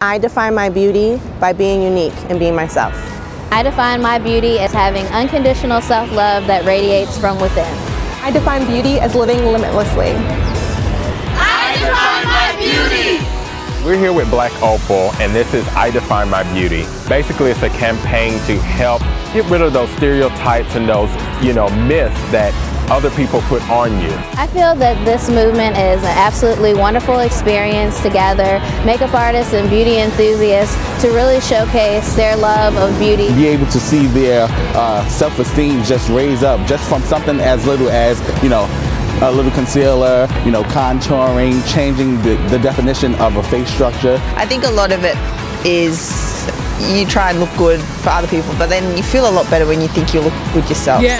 I define my beauty by being unique and being myself. I define my beauty as having unconditional self-love that radiates from within. I define beauty as living limitlessly. I define my beauty! We're here with Black Opal, and this is I Define My Beauty. Basically, it's a campaign to help get rid of those stereotypes and those, you know, myths that other people put on you. I feel that this movement is an absolutely wonderful experience to gather makeup artists and beauty enthusiasts to really showcase their love of beauty. Be able to see their uh, self-esteem just raise up just from something as little as, you know, a little concealer, you know, contouring, changing the, the definition of a face structure. I think a lot of it is you try and look good for other people, but then you feel a lot better when you think you look good yourself. Yeah.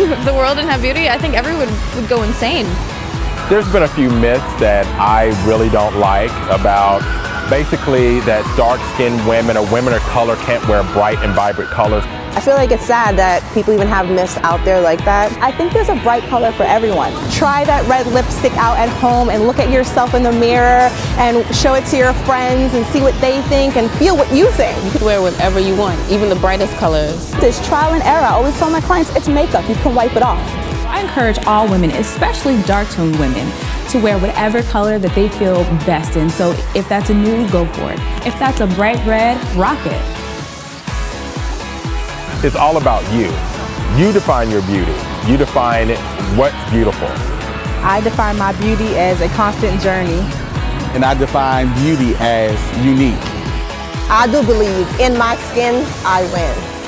the world didn't have beauty, I think everyone would go insane. There's been a few myths that I really don't like about basically that dark-skinned women or women of color can't wear bright and vibrant colors. I feel like it's sad that people even have myths out there like that. I think there's a bright color for everyone. Try that red lipstick out at home and look at yourself in the mirror and show it to your friends and see what they think and feel what you think. You can wear whatever you want, even the brightest colors. There's trial and error. I always tell my clients it's makeup. You can wipe it off. I encourage all women, especially dark toned women, to wear whatever color that they feel best in. So if that's a nude, go for it. If that's a bright red, rock it. It's all about you. You define your beauty. You define what's beautiful. I define my beauty as a constant journey. And I define beauty as unique. I do believe in my skin, I win.